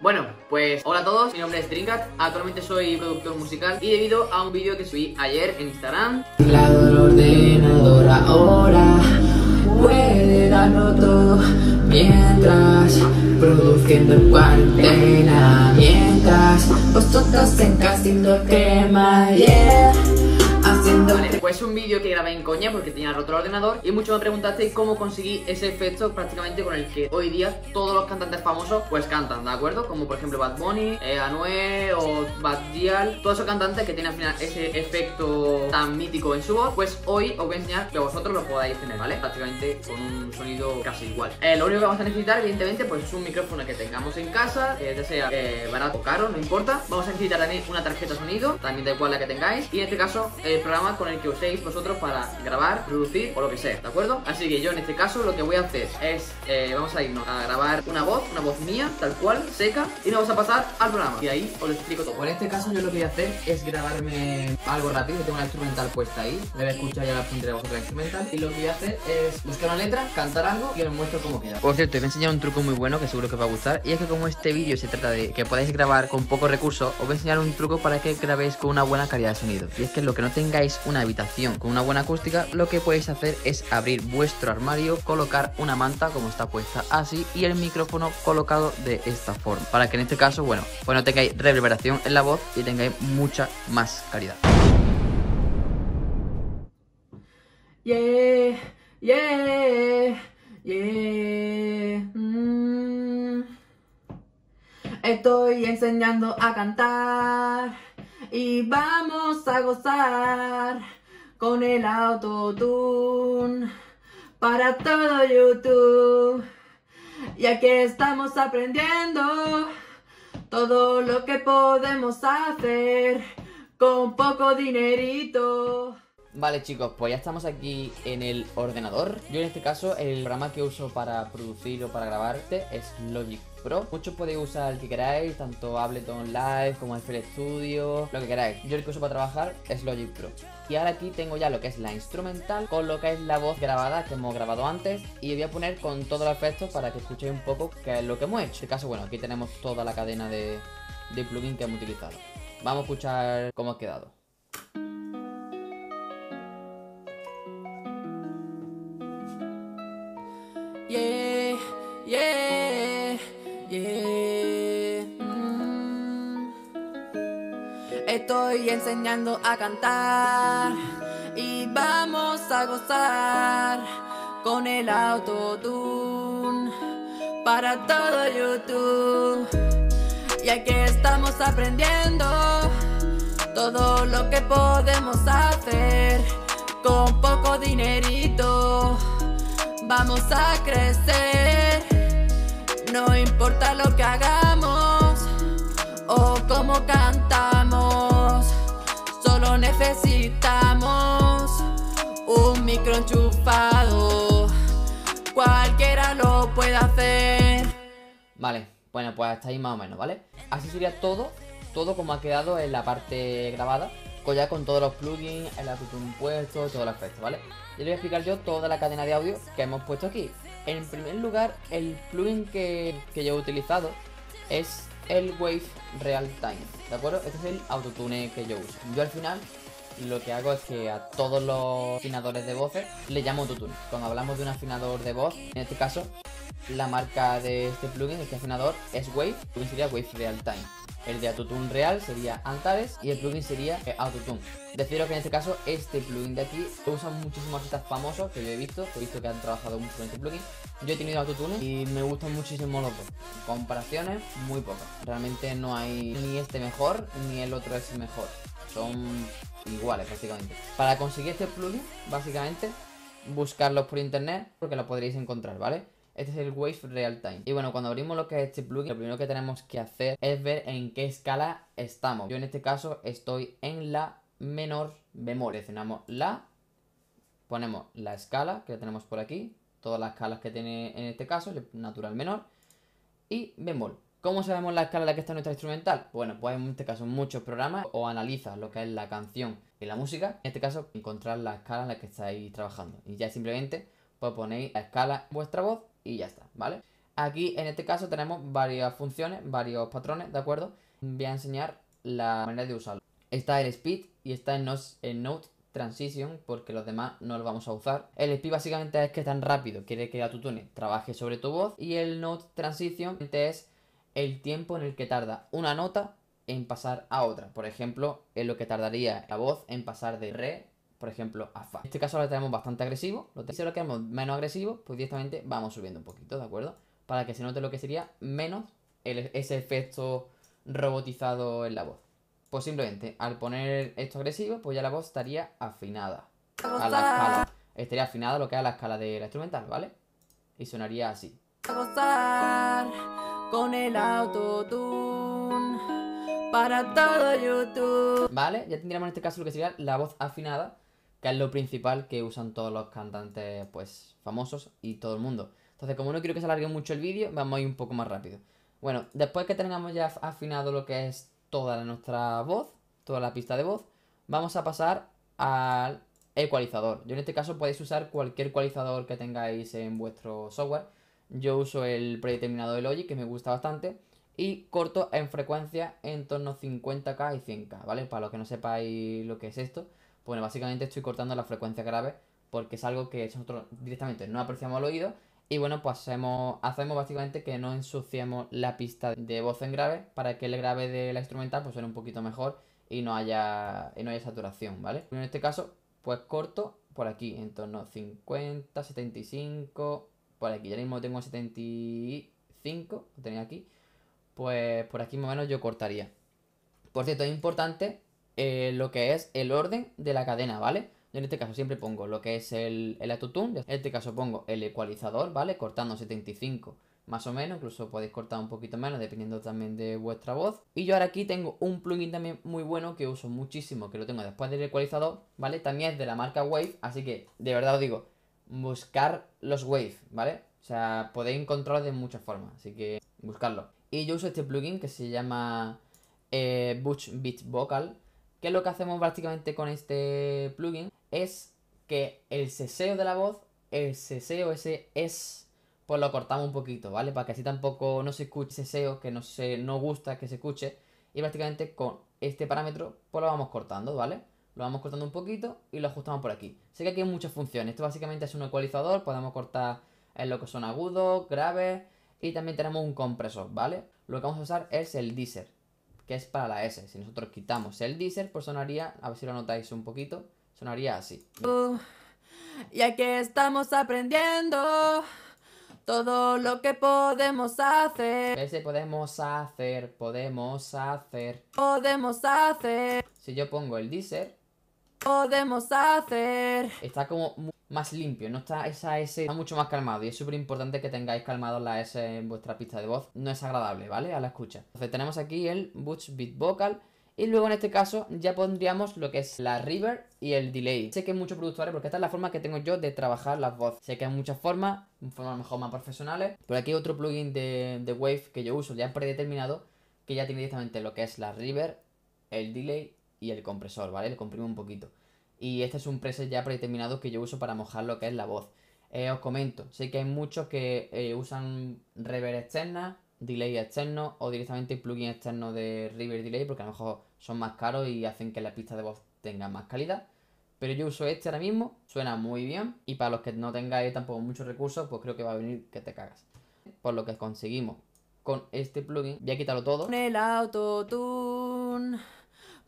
Bueno, pues hola a todos, mi nombre es Drinkat, actualmente soy productor musical y debido a un vídeo que subí ayer en Instagram del ordenador ahora puede darlo todo mientras produciendo en cuarentena mientras vosotros en casa haciendo crema yeah pues un vídeo que grabé en coña porque tenía roto el ordenador y muchos me preguntasteis cómo conseguí ese efecto prácticamente con el que hoy día todos los cantantes famosos pues cantan, ¿de acuerdo? Como por ejemplo Bad Bunny, eh, Anuel o Bad Gyal, todos esos cantantes que tienen al final ese efecto tan mítico en su voz, pues hoy os voy a enseñar que vosotros lo podáis tener, ¿vale? Prácticamente con un sonido casi igual. Eh, lo único que vamos a necesitar, evidentemente, pues es un micrófono que tengamos en casa, eh, ya sea barato o caro, no importa. Vamos a necesitar también una tarjeta de sonido, también da igual la que tengáis, y en este caso el programa con el que vosotros para grabar, producir o lo que sea, ¿de acuerdo? Así que yo en este caso lo que voy a hacer es, eh, vamos a irnos a grabar una voz, una voz mía, tal cual, seca, y nos vamos a pasar al programa. Y ahí os lo explico todo. Por este caso yo lo que voy a hacer es grabarme algo rápido, tengo la instrumental puesta ahí, a escuchar ya la de vosotros la instrumental y lo que voy a hacer es buscar una letra, cantar algo y os muestro cómo queda. Por cierto, te voy a enseñar un truco muy bueno que seguro que os va a gustar Y es que como este vídeo se trata de que podáis grabar con pocos recursos Os voy a enseñar un truco para que grabéis con una buena calidad de sonido Y es que lo que no tengáis una habitación con una buena acústica Lo que podéis hacer es abrir vuestro armario Colocar una manta como está puesta así Y el micrófono colocado de esta forma Para que en este caso, bueno, pues no tengáis reverberación en la voz Y tengáis mucha más calidad Yeah, yeah, yeah. mm. Estoy enseñando a cantar y vamos a gozar con el autotune para todo YouTube. Y aquí estamos aprendiendo todo lo que podemos hacer con poco dinerito. Vale chicos, pues ya estamos aquí en el ordenador. Yo en este caso el programa que uso para producir o para grabarte es Logic Pro. Muchos podéis usar el que queráis, tanto Ableton Live como FL Studio, lo que queráis. Yo el que uso para trabajar es Logic Pro. Y ahora aquí tengo ya lo que es la instrumental con lo que es la voz grabada que hemos grabado antes. Y voy a poner con todos los efectos para que escuchéis un poco qué es lo que hemos hecho. En este caso, bueno, aquí tenemos toda la cadena de, de plugin que hemos utilizado. Vamos a escuchar cómo ha quedado Enseñando a cantar y vamos a gozar con el autotune para todo YouTube. Y aquí estamos aprendiendo todo lo que podemos hacer con poco dinerito. Vamos a crecer, no importa lo que hagamos o cómo cantamos, necesitamos un micro enchufado, cualquiera lo puede hacer. Vale, bueno, pues hasta ahí más o menos, ¿vale? Así sería todo, todo como ha quedado en la parte grabada, ya con todos los plugins, el autotune puesto, todo el efecto, ¿vale? Y le voy a explicar yo toda la cadena de audio que hemos puesto aquí. En primer lugar, el plugin que, que yo he utilizado es el Wave Real Time, ¿de acuerdo? Este es el autotune que yo uso. Yo al final lo que hago es que a todos los afinadores de voces le llamo autotune. Cuando hablamos de un afinador de voz, en este caso, la marca de este plugin, este afinador, es Wave, el plugin sería Wave Real Time. El de Autotune real sería Antares y el plugin sería eh, Autotune. Deciros que en este caso este plugin de aquí lo usan muchísimos artistas famosos que yo he visto, que he visto que han trabajado mucho con este plugin. Yo he tenido Autotune y me gustan muchísimo los dos. Comparaciones, muy pocas. Realmente no hay ni este mejor ni el otro es mejor. Son iguales prácticamente. Para conseguir este plugin, básicamente, buscarlos por internet porque lo podréis encontrar, ¿vale? Este es el Wave Real Time. Y bueno, cuando abrimos lo que es este plugin, lo primero que tenemos que hacer es ver en qué escala estamos. Yo en este caso estoy en la menor bemol. Seleccionamos la, ponemos la escala que la tenemos por aquí, todas las escalas que tiene en este caso, natural menor, y bemol. ¿Cómo sabemos la escala en la que está nuestra instrumental? Bueno, pues en este caso muchos programas o analizas lo que es la canción y la música. En este caso, encontrar la escala en la que estáis trabajando. Y ya simplemente pues ponéis la escala vuestra voz y ya está, ¿vale? Aquí en este caso tenemos varias funciones, varios patrones, ¿de acuerdo? Voy a enseñar la manera de usarlo. Está el speed y está el, el note transition porque los demás no los vamos a usar. El speed básicamente es que tan rápido quiere que Autotune trabaje sobre tu voz y el note transition es el tiempo en el que tarda una nota en pasar a otra. Por ejemplo, es lo que tardaría la voz en pasar de re, por ejemplo, a fa. En este caso lo tenemos bastante agresivo. Lo si lo queremos menos agresivo, pues directamente vamos subiendo un poquito, ¿de acuerdo? Para que se note lo que sería menos ese efecto robotizado en la voz. Pues simplemente al poner esto agresivo, pues ya la voz estaría afinada a la escala. Estaría afinada lo que es a la escala de la instrumental, ¿vale? Y sonaría así. Con el autotune para todo YouTube. Vale, ya tendríamos en este caso lo que sería la voz afinada, que es lo principal que usan todos los cantantes, pues, famosos y todo el mundo. Entonces, como no quiero que se alargue mucho el vídeo, vamos a ir un poco más rápido. Bueno, después que tengamos ya afinado lo que es toda nuestra voz, toda la pista de voz, vamos a pasar al ecualizador. Yo en este caso podéis usar cualquier ecualizador que tengáis en vuestro software. Yo uso el predeterminado de Logic, que me gusta bastante. Y corto en frecuencia en torno a 50k y 100k, ¿vale? Para los que no sepáis lo que es esto, pues básicamente estoy cortando la frecuencia grave porque es algo que nosotros directamente no apreciamos al oído y bueno, pues hacemos, hacemos básicamente que no ensuciemos la pista de voz en grave para que el grave de la instrumental pues un poquito mejor y no haya, y no haya saturación, ¿vale? En este caso, pues corto por aquí, en torno a 50, 75, por aquí, ya mismo tengo 75, lo tenía aquí, pues por aquí más o menos yo cortaría. Por cierto, es importante eh, lo que es el orden de la cadena, ¿vale? en este caso siempre pongo lo que es el, el. En este caso pongo el ecualizador, ¿vale? Cortando 75 más o menos, incluso podéis cortar un poquito menos dependiendo también de vuestra voz. Y yo ahora aquí tengo un plugin también muy bueno que uso muchísimo, que lo tengo después del ecualizador, ¿vale? También es de la marca Wave, así que de verdad os digo, buscar los Wave, ¿vale? O sea, podéis encontrarlos de muchas formas, así que buscarlo. Y yo uso este plugin que se llama eh, Butch Beat Vocal, que lo que hacemos prácticamente con este plugin es que el seseo de la voz, el seseo ese es, pues lo cortamos un poquito, ¿vale? Para que así tampoco no se escuche seseo, que no, se, no gusta que se escuche. Y prácticamente con este parámetro, pues lo vamos cortando, ¿vale? Lo vamos cortando un poquito y lo ajustamos por aquí. Sé que aquí hay muchas funciones. Esto básicamente es un ecualizador, podemos cortar en lo que son agudos, graves y también tenemos un compresor, ¿vale? Lo que vamos a usar es el deezer, que es para la S. Si nosotros quitamos el deezer, pues sonaría, a ver si lo notáis un poquito, Sonaría así. ya que estamos aprendiendo todo lo que podemos hacer. Ese podemos hacer, podemos hacer. Podemos hacer. Si yo pongo el deezer. Podemos hacer. Está como más limpio, no está esa S, está mucho más calmado y es súper importante que tengáis calmado la S en vuestra pista de voz. No es agradable, ¿vale? A la escucha. Entonces tenemos aquí el Butch Beat Vocal y luego en este caso ya pondríamos lo que es la river y el delay. Sé que hay muchos productores porque esta es la forma que tengo yo de trabajar las voces. Sé que hay muchas formas, formas mejor más profesionales. Pero aquí hay otro plugin de, de Wave que yo uso ya predeterminado que ya tiene directamente lo que es la river, el delay y el compresor, ¿vale? Le comprimo un poquito. Y este es un preset ya predeterminado que yo uso para mojar lo que es la voz. Eh, os comento, sé que hay muchos que eh, usan reverb externa, delay externo o directamente plugin externo de River Delay porque a lo mejor son más caros y hacen que la pista de voz tenga más calidad. Pero yo uso este ahora mismo, suena muy bien y para los que no tengáis tampoco muchos recursos, pues creo que va a venir que te cagas. Por lo que conseguimos con este plugin, voy a quitarlo todo. Con el autotune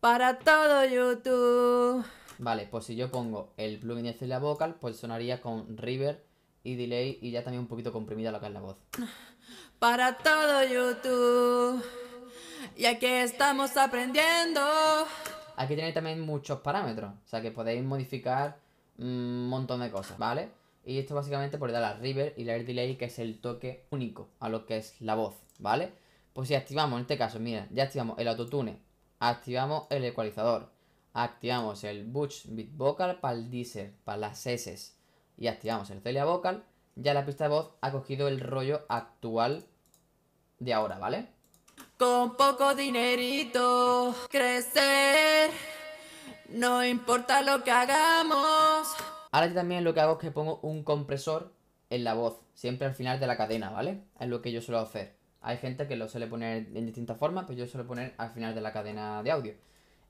para todo YouTube. Vale, pues si yo pongo el plugin de la vocal, pues sonaría con River y delay y ya también un poquito comprimida lo que es la voz. Para todo YouTube, ya que estamos aprendiendo. Aquí tenéis también muchos parámetros, o sea que podéis modificar un montón de cosas, ¿vale? Y esto básicamente por dar la river y la air delay, que es el toque único a lo que es la voz, ¿vale? Pues si activamos, en este caso, mira, ya activamos el autotune, activamos el ecualizador, activamos el Butch Beat Vocal para el Deezer, para las S y activamos el Celia Vocal, ya la pista de voz ha cogido el rollo actual de ahora, ¿vale? Con poco dinerito, crecer, no importa lo que hagamos. Ahora también lo que hago es que pongo un compresor en la voz, siempre al final de la cadena, ¿vale? Es lo que yo suelo hacer. Hay gente que lo suele poner en distintas formas, pero yo suelo poner al final de la cadena de audio.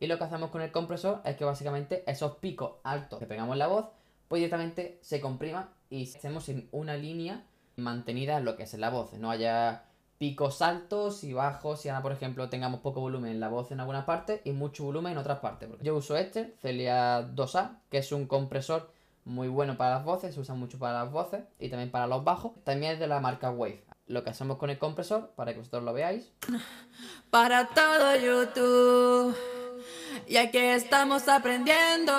Y lo que hacemos con el compresor es que básicamente esos picos altos que pegamos en la voz, pues directamente se compriman y en una línea mantenida en lo que es la voz. No haya picos altos y bajos y ahora por ejemplo tengamos poco volumen en la voz en alguna parte y mucho volumen en otras partes. Yo uso este, Celia 2A, que es un compresor muy bueno para las voces, se usa mucho para las voces y también para los bajos. También es de la marca Wave. Lo que hacemos con el compresor, para que vosotros lo veáis. Para todo YouTube, ya que estamos aprendiendo.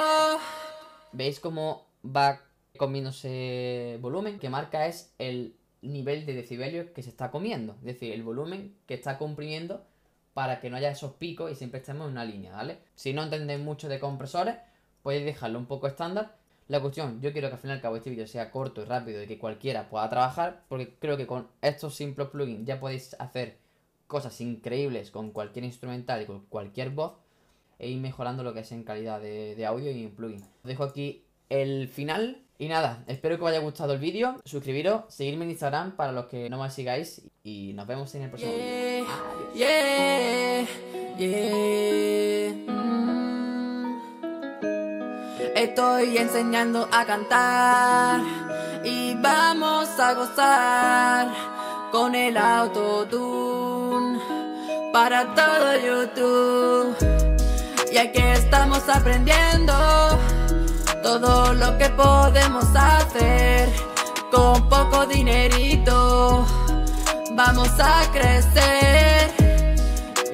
¿Veis cómo va comiéndose volumen? Que marca es el nivel de decibelios que se está comiendo. Es decir, el volumen que está comprimiendo para que no haya esos picos y siempre estemos en una línea, ¿vale? Si no entendéis mucho de compresores, podéis dejarlo un poco estándar. La cuestión, yo quiero que al final y al cabo este vídeo sea corto y rápido y que cualquiera pueda trabajar, porque creo que con estos simples plugins ya podéis hacer cosas increíbles con cualquier instrumental y con cualquier voz e ir mejorando lo que es en calidad de, audio y en plugin. Os dejo aquí el final y nada, espero que os haya gustado el vídeo, suscribiros, seguirme en Instagram para los que no me sigáis y nos vemos en el próximo vídeo. Yeah. Estoy enseñando a cantar y vamos a gozar con el autotune para todo YouTube. Ya que estamos aprendiendo todo lo que podemos hacer con poco dinerito. Vamos a crecer,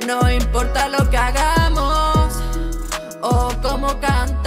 no importa lo que hagamos o cómo cantamos.